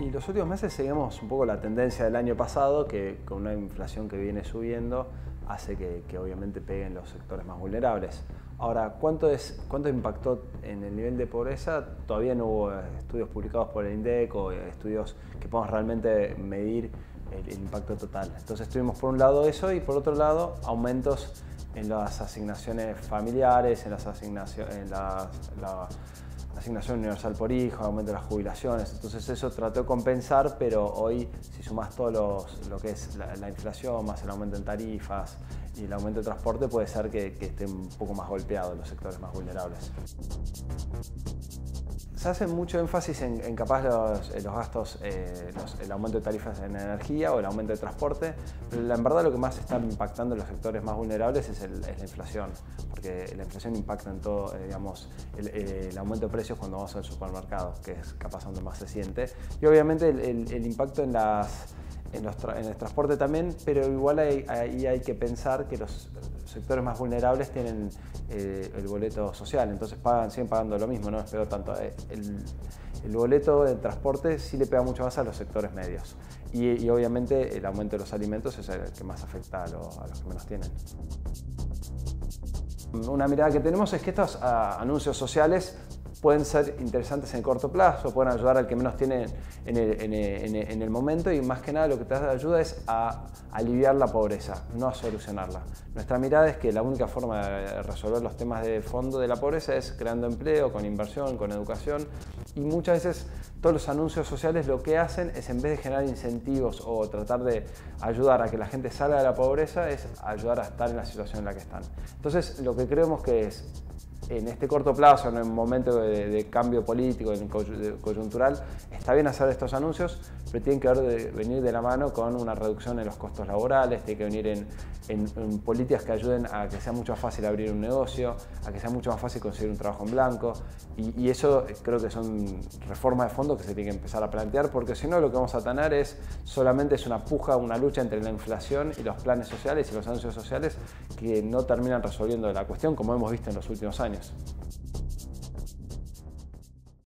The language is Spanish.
Y los últimos meses seguimos un poco la tendencia del año pasado, que con una inflación que viene subiendo hace que, obviamente peguen los sectores más vulnerables. Ahora, ¿cuánto, es, ¿cuánto impactó en el nivel de pobreza? Todavía no hubo estudios publicados por el INDEC o estudios que podamos realmente medir el, impacto total. Entonces tuvimos por un lado eso y por otro lado aumentos en las asignaciones familiares, en las asignaciones, en la, asignación universal por hijo, aumento de las jubilaciones. Entonces eso trató de compensar, pero hoy si sumas todo lo que es la, inflación, más el aumento en tarifas y el aumento de transporte, puede ser que, que esté un poco más golpeado los sectores más vulnerables se hace mucho énfasis en, capaz los, eh, gastos, eh, el aumento de tarifas en energía o el aumento de transporte, pero en verdad lo que más está impactando en los sectores más vulnerables es, la inflación, porque la inflación impacta en todo, eh, digamos, el, aumento de precios cuando vamos al supermercado, que es capaz donde más se siente, y obviamente el impacto en las en, el transporte también, pero igual ahí hay, que pensar que los sectores más vulnerables tienen eh, el boleto social, entonces pagan, siguen pagando lo mismo, no les pegó tanto. Eh, el, boleto de transporte sí le pega mucho más a los sectores medios y, obviamente el aumento de los alimentos es el que más afecta a, los que menos tienen. Una mirada que tenemos es que estos ah, anuncios sociales pueden ser interesantes en corto plazo, pueden ayudar al que menos tiene en el, momento y más que nada lo que te ayuda es a aliviar la pobreza, no a solucionarla. Nuestra mirada es que la única forma de resolver los temas de fondo de la pobreza es creando empleo, con inversión, con educación y muchas veces todos los anuncios sociales lo que hacen es en vez de generar incentivos o tratar de ayudar a que la gente salga de la pobreza es ayudar a estar en la situación en la que están. Entonces lo que creemos que es en este corto plazo, en un momento de, cambio político, coyuntural, está bien hacer estos anuncios, pero tienen que venir de la mano con una reducción en los costos laborales, tiene que venir en, políticas que ayuden a que sea mucho más fácil abrir un negocio, a que sea mucho más fácil conseguir un trabajo en blanco. Y, eso creo que son reformas de fondo que se tienen que empezar a plantear, porque si no lo que vamos a tener es solamente es una puja, una lucha entre la inflación y los planes sociales y los anuncios sociales que no terminan resolviendo la cuestión como hemos visto en los últimos años. guys.